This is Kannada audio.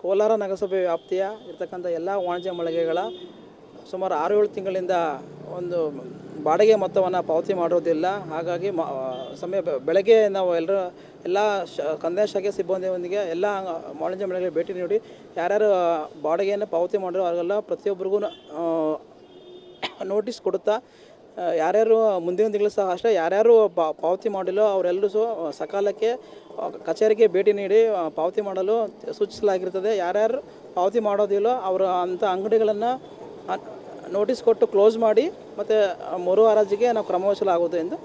ಕೋಲಾರ ನಗರಸಭೆ ವ್ಯಾಪ್ತಿಯ ಇರ್ತಕ್ಕಂಥ ಎಲ್ಲ ವಾಣಿಜ್ಯ ಮಳಿಗೆಗಳ ಸುಮಾರು ಆರು ಏಳು ತಿಂಗಳಿಂದ ಒಂದು ಬಾಡಿಗೆ ಮೊತ್ತವನ್ನು ಪಾವತಿ ಮಾಡೋದಿಲ್ಲ ಹಾಗಾಗಿ ಮ ಸಮಯ ಬೆಳಗ್ಗೆ ನಾವು ಎಲ್ಲರೂ ಎಲ್ಲ ಶ, ಕಂದಾಯ ಶಾಖೆ ಸಿಬ್ಬಂದಿಯೊಂದಿಗೆ ಎಲ್ಲ ವಾಣಿಜ್ಯ ಮಳಿಗೆಗಳಿಗೆ ಭೇಟಿ ನೀಡಿ ಯಾರ್ಯಾರು ಬಾಡಿಗೆಯನ್ನು ಪಾವತಿ ಮಾಡಿರೋ ಅವರೆಲ್ಲ ಪ್ರತಿಯೊಬ್ಬರಿಗೂ ನೋಟಿಸ್ ಕೊಡುತ್ತಾ ಯಾರ್ಯಾರು ಮುಂದಿನ ತಿಂಗಳು ಸಹ ಅಷ್ಟೇ, ಯಾರ್ಯಾರು ಪಾವತಿ ಮಾಡಿಲ್ಲೋ ಅವರೆಲ್ಲರೂ ಸಹ ಸಕಾಲಕ್ಕೆ ಕಚೇರಿಗೆ ಭೇಟಿ ನೀಡಿ ಪಾವತಿ ಮಾಡಲು ಸೂಚಿಸಲಾಗಿರ್ತದೆ. ಯಾರ್ಯಾರು ಪಾವತಿ ಮಾಡೋದಿಲ್ಲೋ ಅವರು ಅಂಥ ಅಂಗಡಿಗಳನ್ನು ನೋಟಿಸ್ ಕೊಟ್ಟು ಕ್ಲೋಸ್ ಮಾಡಿ ಮತ್ತು ಮರು ಹರಾಜಿಗೆ ನಾವು ಕ್ರಮವಹಿಸಲಾಗುವುದು ಎಂದು